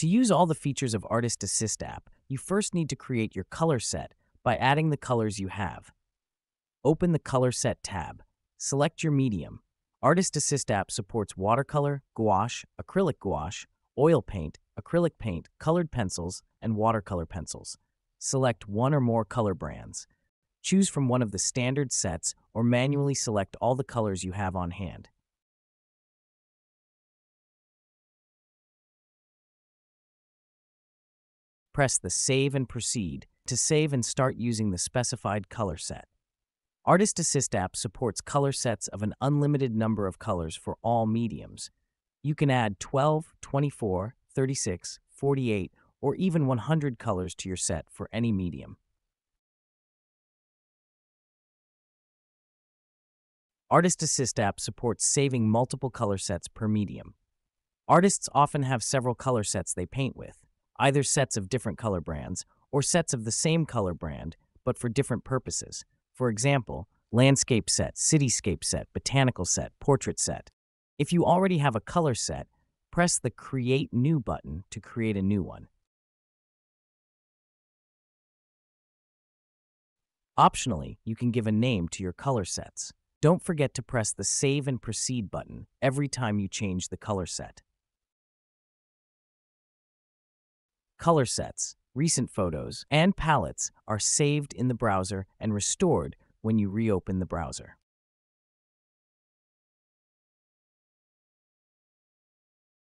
To use all the features of Artist Assist app, you first need to create your color set by adding the colors you have. Open the Color Set tab. Select your medium. Artist Assist app supports watercolor, gouache, acrylic gouache, oil paint, acrylic paint, colored pencils, and watercolor pencils. Select one or more color brands. Choose from one of the standard sets or manually select all the colors you have on hand. Press the Save and Proceed to save and start using the specified color set. Artist Assist app supports color sets of an unlimited number of colors for all mediums. You can add 12, 24, 36, 48, or even 100 colors to your set for any medium. Artist Assist app supports saving multiple color sets per medium. Artists often have several color sets they paint with, either sets of different color brands or sets of the same color brand, but for different purposes. For example, landscape set, cityscape set, botanical set, portrait set. If you already have a color set, press the Create New button to create a new one. Optionally, you can give a name to your color sets. Don't forget to press the Save and Proceed button every time you change the color set. Color sets, recent photos, and palettes are saved in the browser and restored when you reopen the browser.